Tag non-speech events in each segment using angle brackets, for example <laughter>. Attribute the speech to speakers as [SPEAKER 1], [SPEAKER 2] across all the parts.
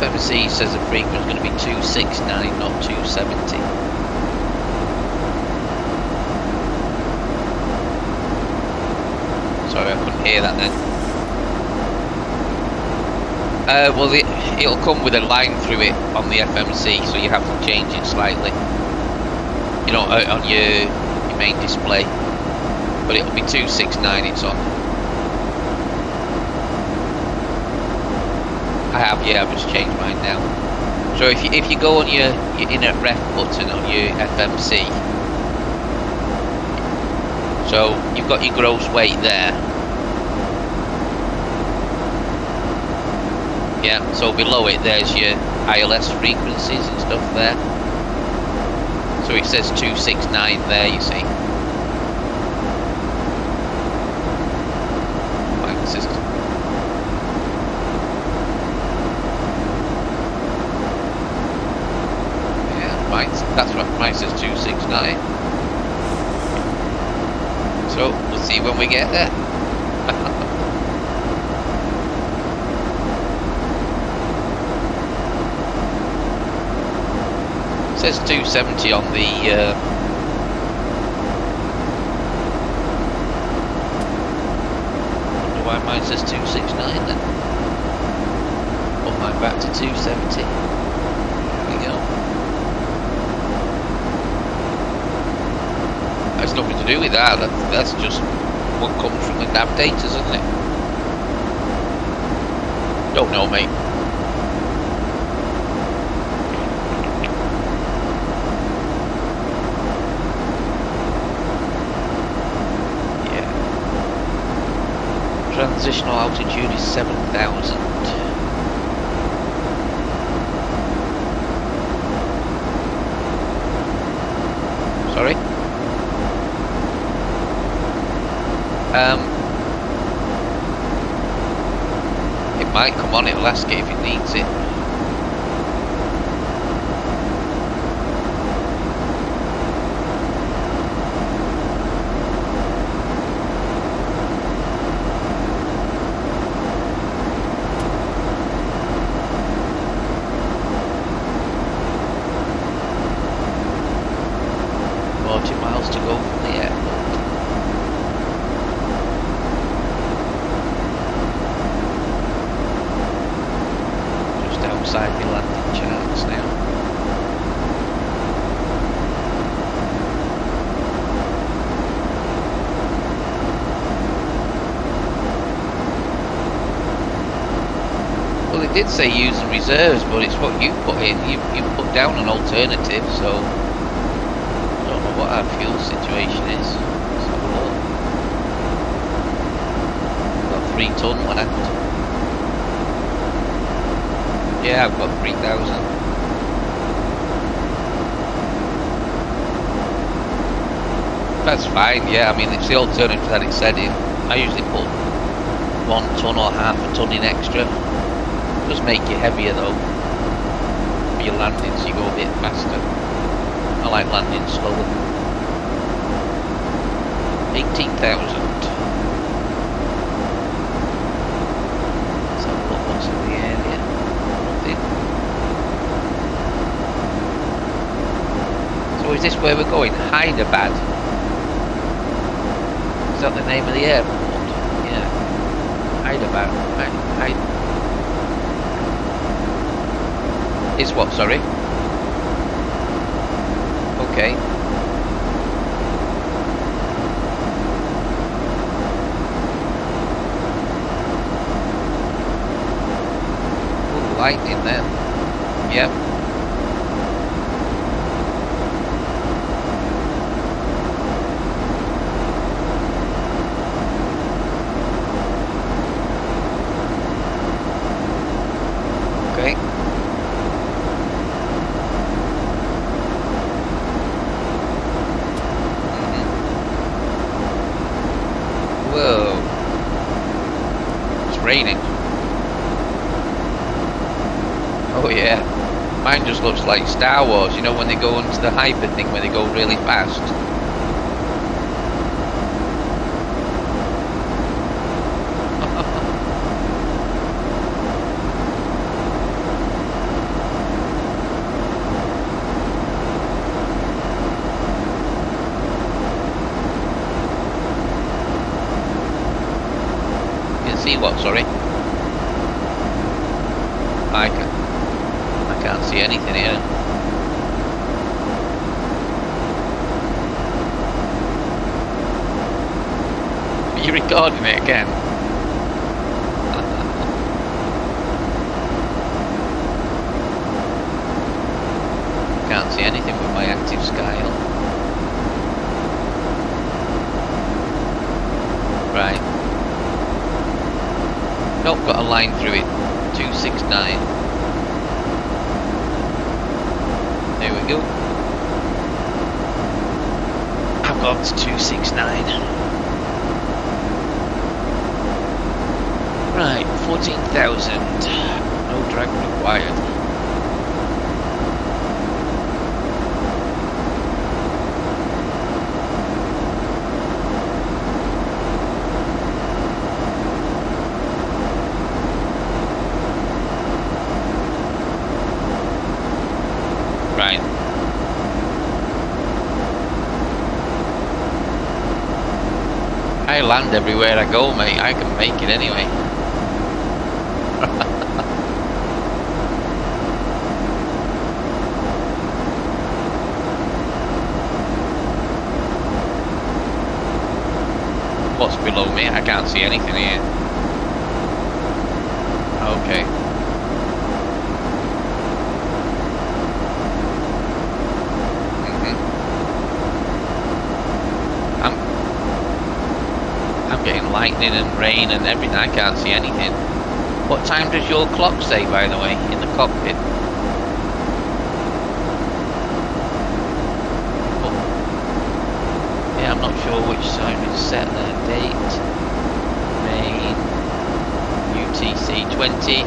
[SPEAKER 1] FMC says the frequency is going to be 269, not 270. Sorry, I couldn't hear that then. Uh, well, it, it'll come with a line through it on the FMC, so you have to change it slightly. You know, uh, on your, your main display. But it'll be 269 it's on. Have, yeah, I've just changed mine now. So if you, if you go on your, your INIT REF button on your FMC, so you've got your gross weight there. Yeah, so below it there's your ILS frequencies and stuff there. So it says 269 there, you see. Mic system. Yeah, mine, that's what mine says 269. So we'll see when we get there. <laughs> Says 270 on the uh, why mine says 269 then. Put mine back to 270. There we go. That's nothing to do with that. that that's just what comes from the nav data, isn't it? Don't know, mate. Yeah. Transitional altitude is 7,000. Sorry? Um, it might come on, it'll ask it if it needs it. Forty miles to go from the airport. Outside the landing charts now. Well, it did say using reserves, but it's what you put in. You you put down an alternative, so I don't know what our fuel situation is. Let's have. Uh, got three ton left. Yeah, I've got 3,000. That's fine, yeah, I mean, it's the alternative that it's said in. I usually put one ton or half a ton in extra. does make you heavier though. For your landing, so you go a bit faster. I like landing slower. 18,000. Let's have a look what's in the area. Nothing. So is this where we're going? Hyderabad? Is that the name of the airport? Yeah. Hyderabad. Hy- Hy- Is what, sorry? Okay. Ooh, lightning there. Yep. like Star Wars, you know, when they go into the hyper thing, where they go really fast. <laughs> see what, sorry? It again? can't see anything with my active sky on. Right. Nope, got a line through it. 269. There we go. I've got 269. Right, 14,000. No drag required. I land everywhere I go, mate. I can make it anyway. <laughs> What's below me? I can't see anything here. Okay. Lightning and rain and everything. I can't see anything. What time does your clock say, by the way, in the cockpit? Oh. Yeah, I'm not sure which time it's set there. Date, rain, UTC 20.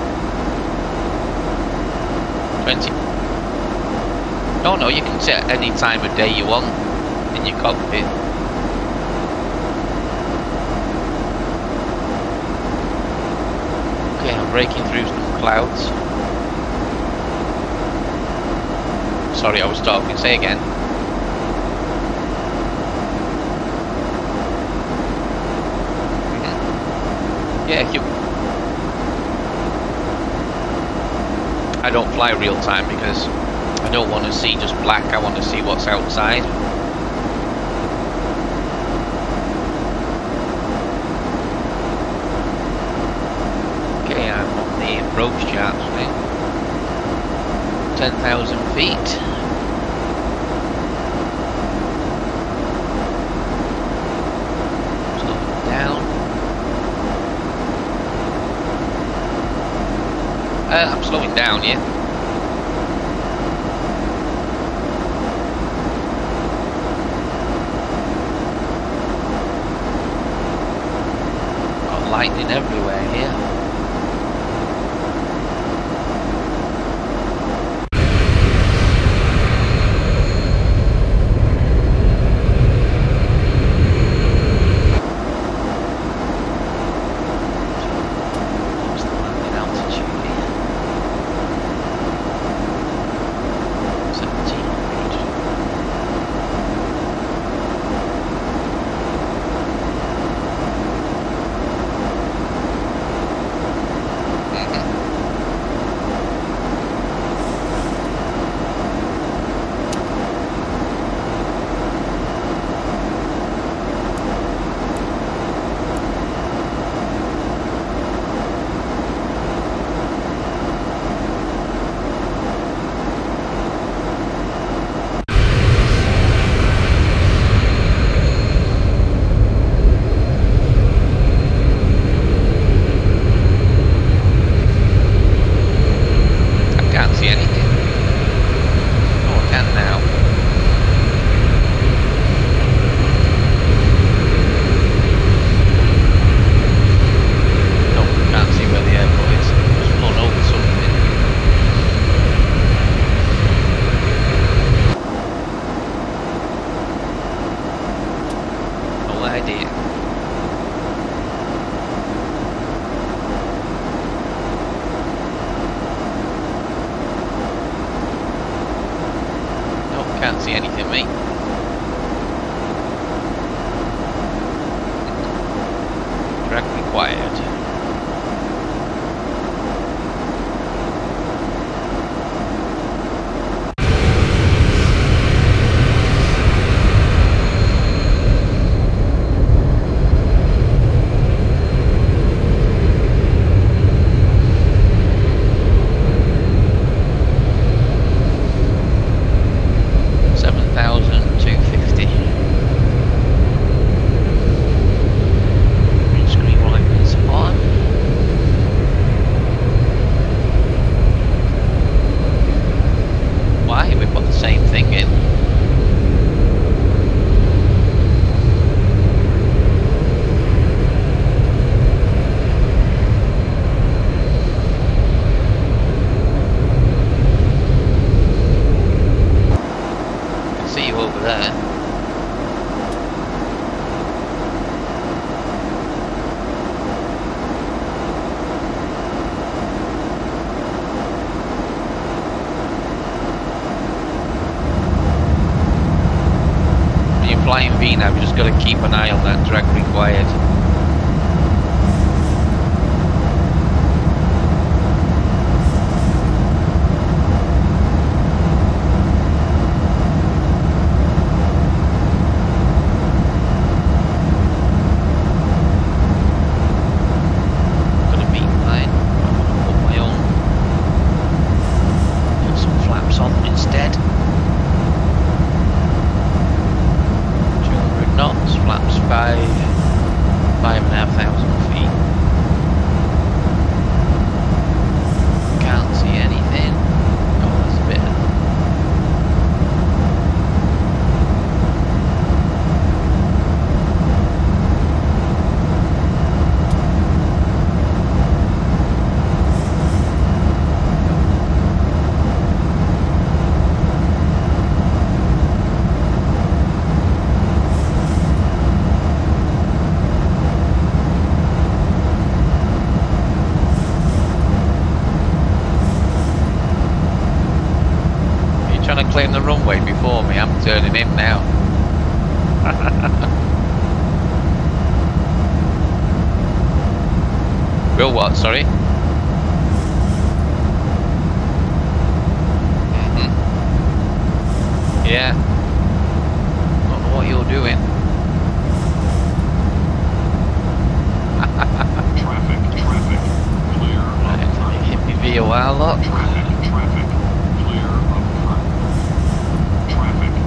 [SPEAKER 1] 20. No, no, you can set any time of day you want in your cockpit. Breaking through some clouds. Sorry, I was talking. Say again. Mm -hmm. Yeah, you. I don't fly real time because I don't want to see just black. I want to see what's outside. Approach charts now. 10,000 feet. Down. Uh, I'm slowing down, yeah. lightning everywhere here.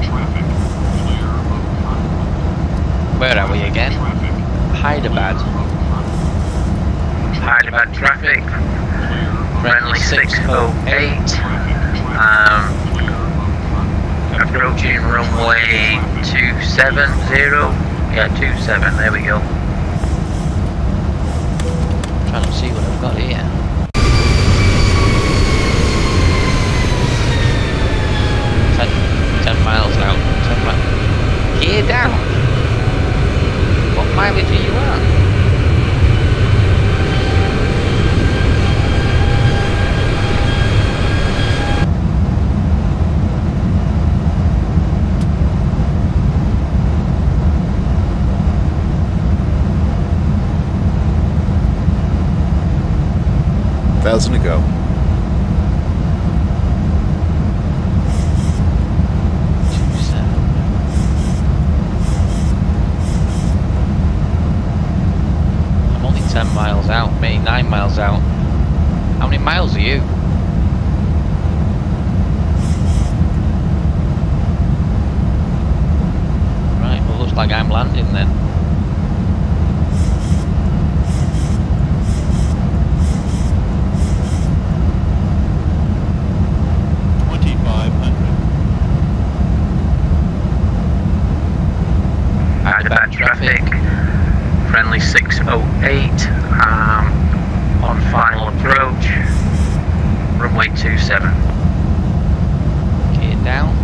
[SPEAKER 2] Traffic, clear of front.
[SPEAKER 1] Where are we again? Hyderabad.
[SPEAKER 3] Hyderabad traffic, friendly 608,
[SPEAKER 2] traffic, traffic,
[SPEAKER 3] um,
[SPEAKER 2] clear of front.
[SPEAKER 3] approaching runway 270, yeah 27, there we go.
[SPEAKER 1] Trying to see what I've got here. Ten, ten miles out. Ten Gear down. What mileage are you?
[SPEAKER 4] Thousand to go.
[SPEAKER 1] Two seven. I'm only ten miles out. Me nine miles out. How many miles are you? Right. Well, looks like I'm landing then.
[SPEAKER 5] Twenty-five hundred.
[SPEAKER 3] Hyderabad traffic, friendly 608, um, on final approach, runway 27.
[SPEAKER 1] Gear down.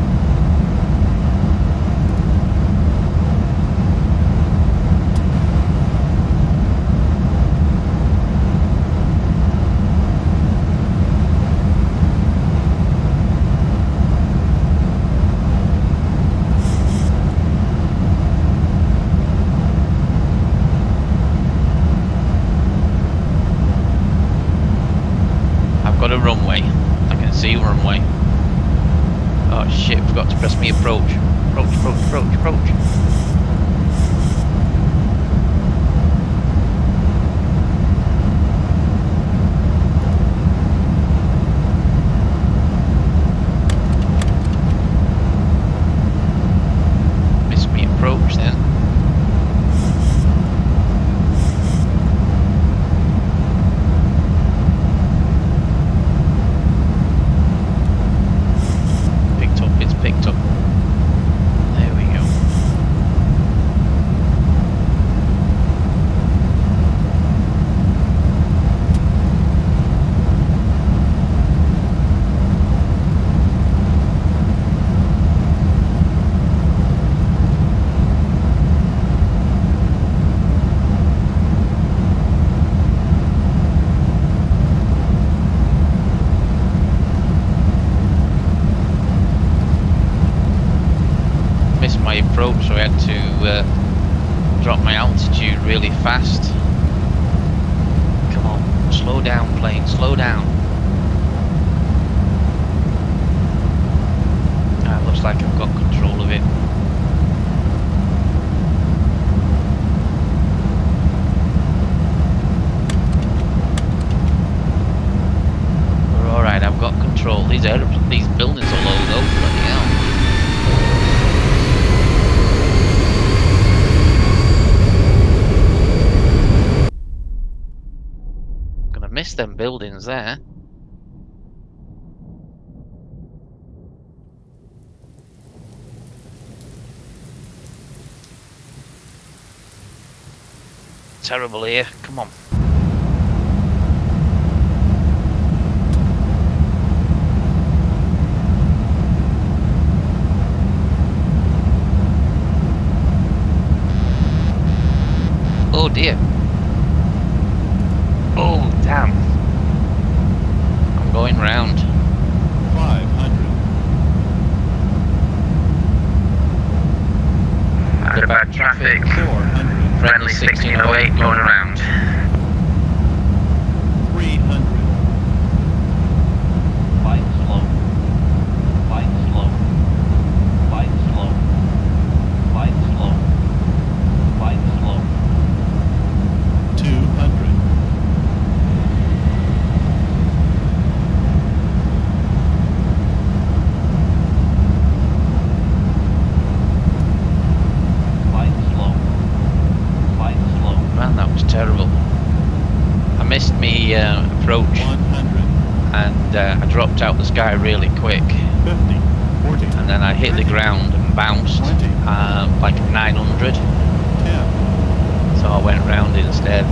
[SPEAKER 1] I've got a runway. I can see runway. Oh shit, forgot to press me approach. Approach, approach, approach, approach. Had to uh, drop my altitude really fast. Come on, slow down plane, slow down. Ah, it looks like I've got control of it. Alright, I've got control. These, these buildings are low though, bloody hell. past them buildings there. Terrible here, come on. Oh dear. Oh I'm going round. ground and bounced uh, like 900.
[SPEAKER 5] Yeah.
[SPEAKER 1] So I went round instead.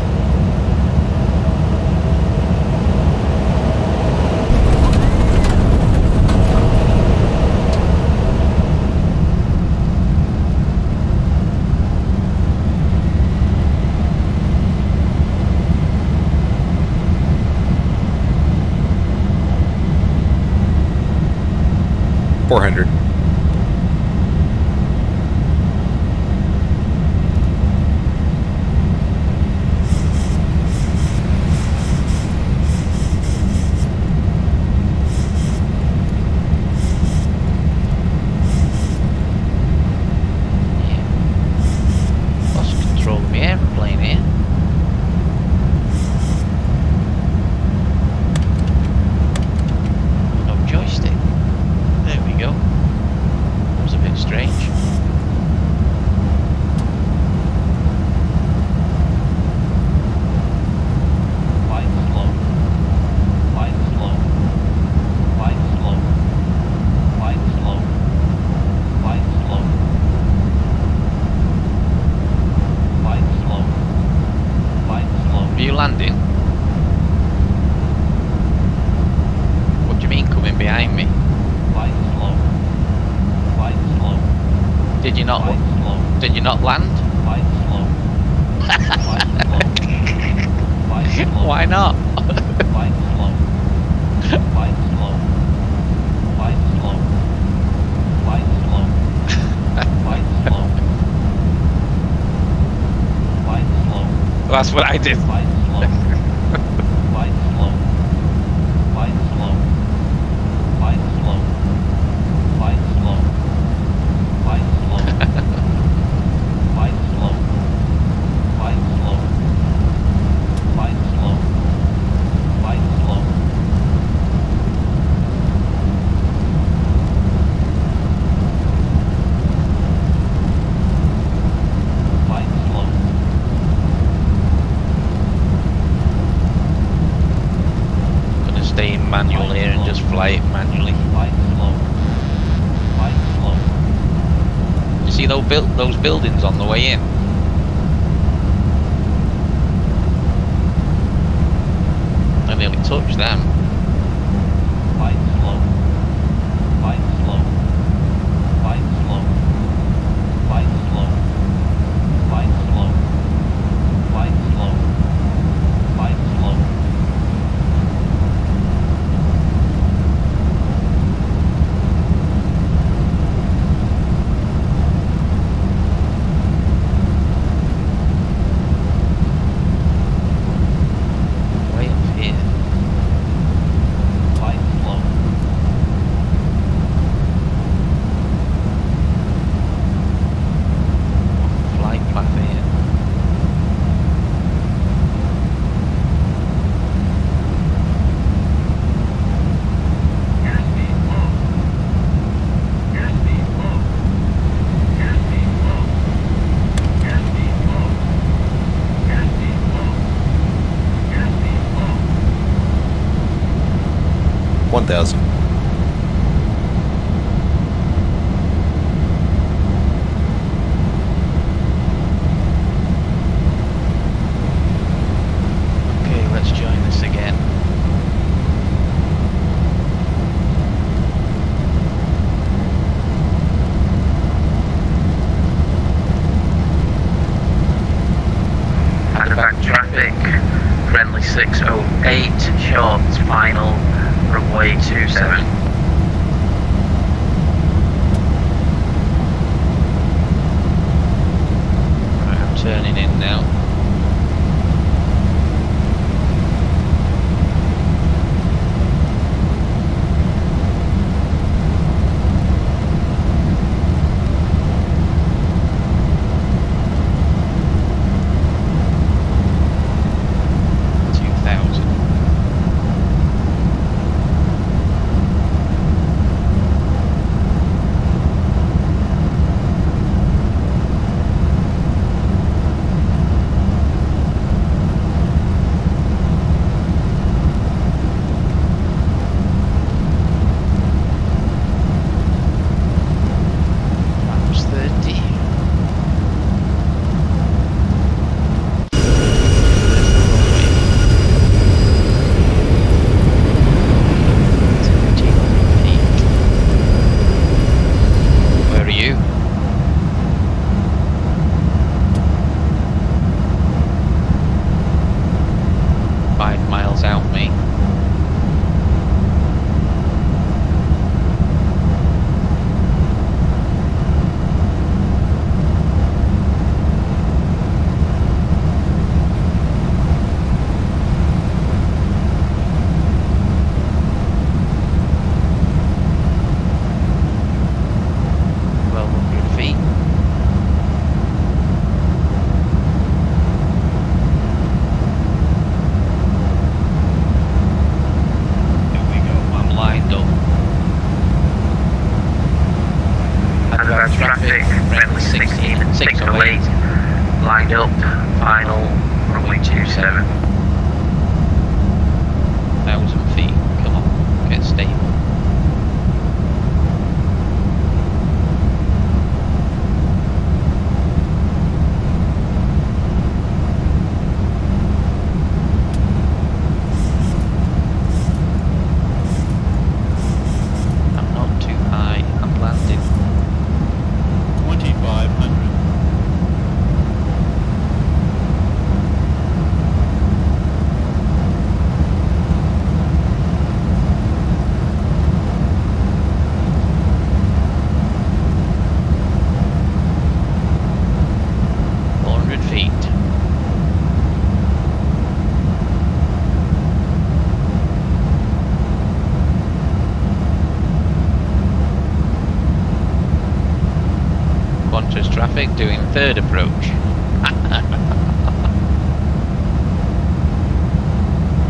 [SPEAKER 1] Did you not? Did you not land? <laughs> Why not? <laughs> That's what I did. buildings on the way in. I nearly touched them.
[SPEAKER 4] 1000.
[SPEAKER 3] Traffic, friendly 16, 608, lined up, final, runway 27.
[SPEAKER 1] Thousand feet. Come on, get stable. I'm not too high. I'm landing.
[SPEAKER 5] 2500.
[SPEAKER 1] Four hundred feet. Qantas traffic doing third approach.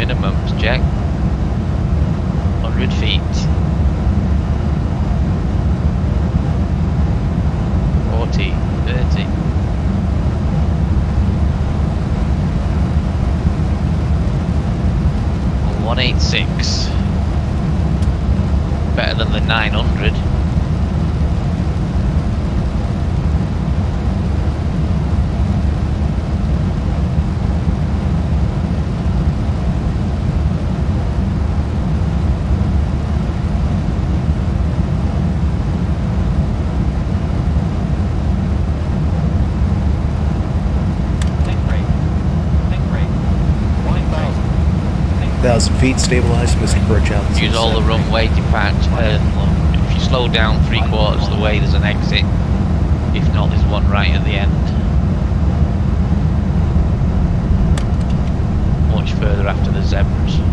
[SPEAKER 1] Minimums Jack. 100 feet. 40, 30. 186. Better than the 900.
[SPEAKER 6] Think
[SPEAKER 4] 1000 feet stabilized, Mr. Allen.
[SPEAKER 1] Use all the runway depart. Uh, if you slow down three quarters of the way, there's an exit. If not, there's one right at the end. Much further after the zebras.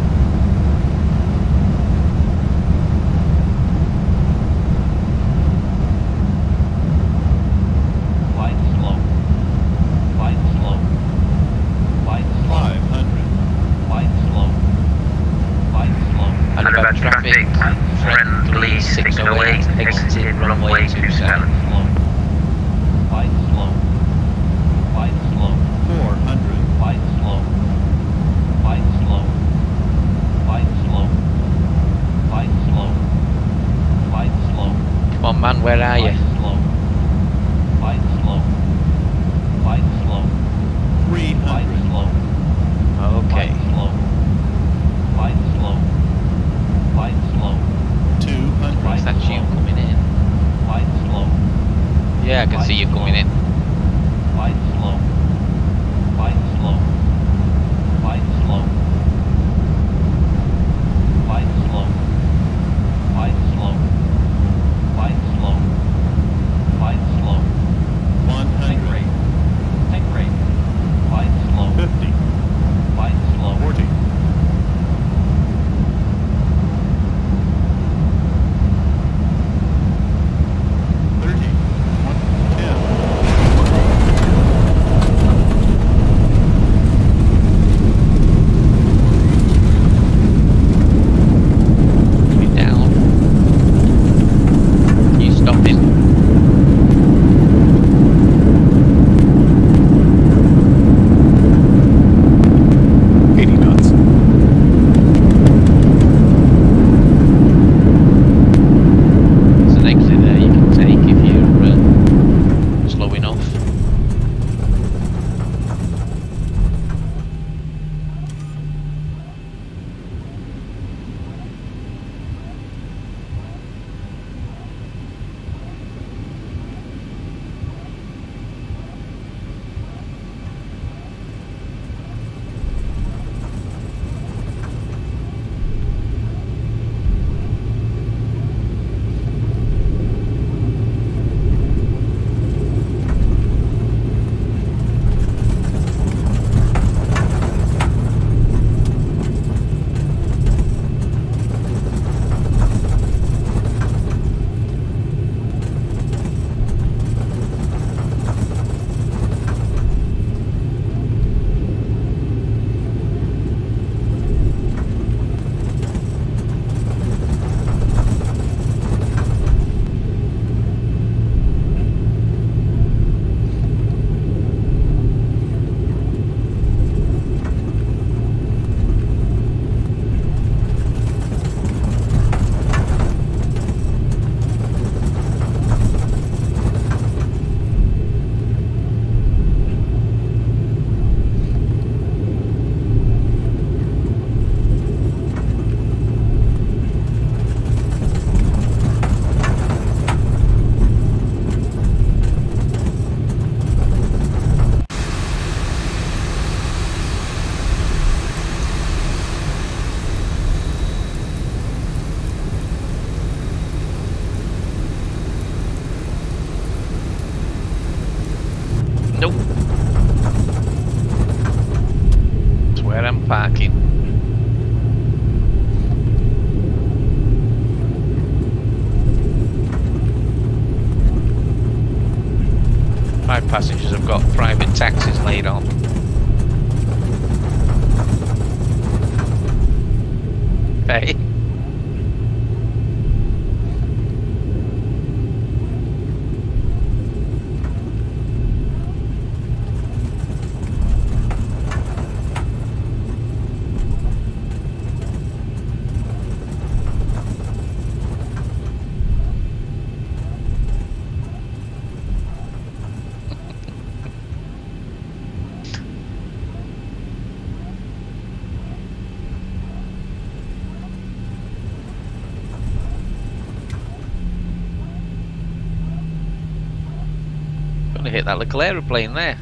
[SPEAKER 1] That little aeroplane there.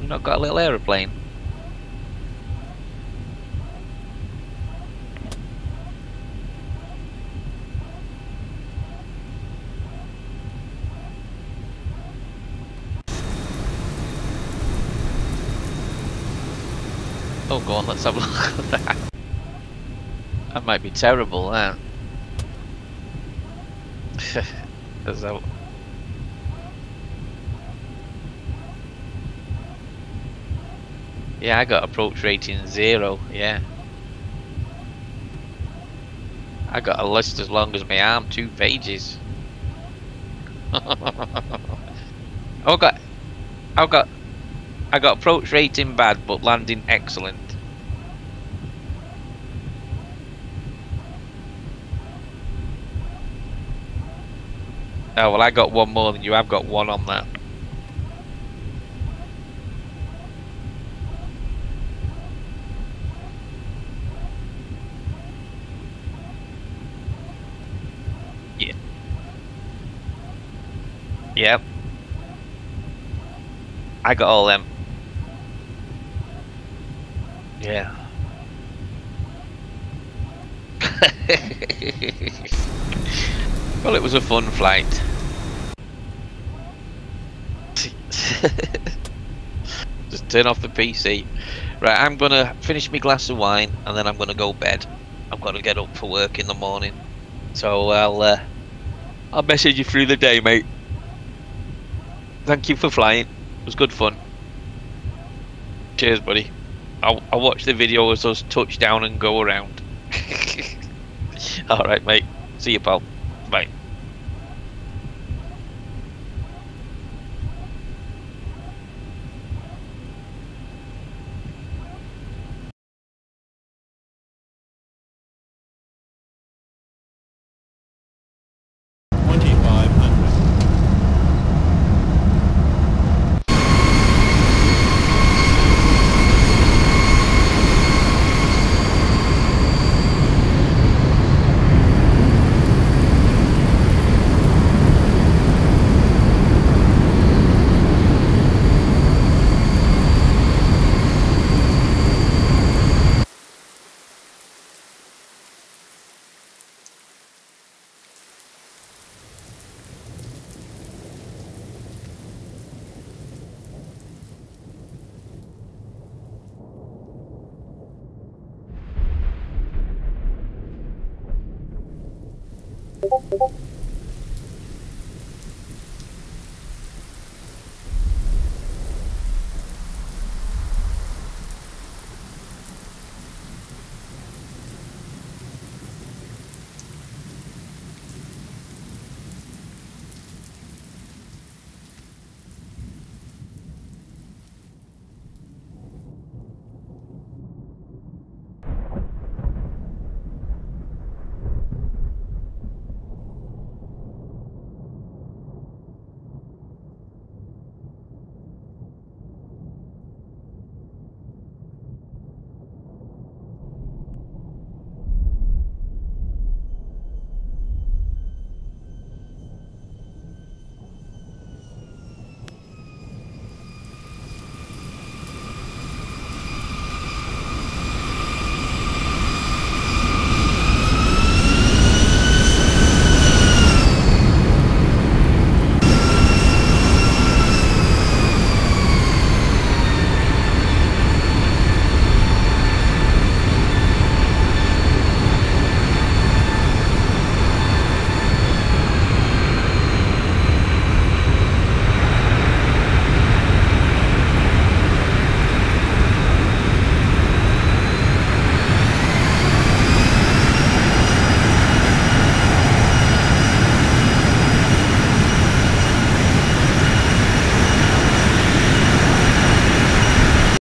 [SPEAKER 1] You've not got a little aeroplane. Oh, go on, let's have a <laughs> look at that. That might be terrible, that. <laughs> There's a- Yeah, I got approach rating zero, yeah. I got a list as long as my arm, two pages. <laughs> I got I got I got approach rating bad but landing excellent. Oh well I got one more than you, I've got one on that. Yep. I got all them. Yeah. <laughs> well, it was a fun flight. <laughs> Just turn off the PC. Right, I'm gonna finish my glass of wine and then I'm gonna go bed. I've got to get up for work in the morning. So I'll uh, I'll message you through the day, mate. Thank you for flying. It was good fun. Cheers, buddy. I'll, I'll watch the video as us touch down and go around. <laughs> Alright, mate. See you, pal.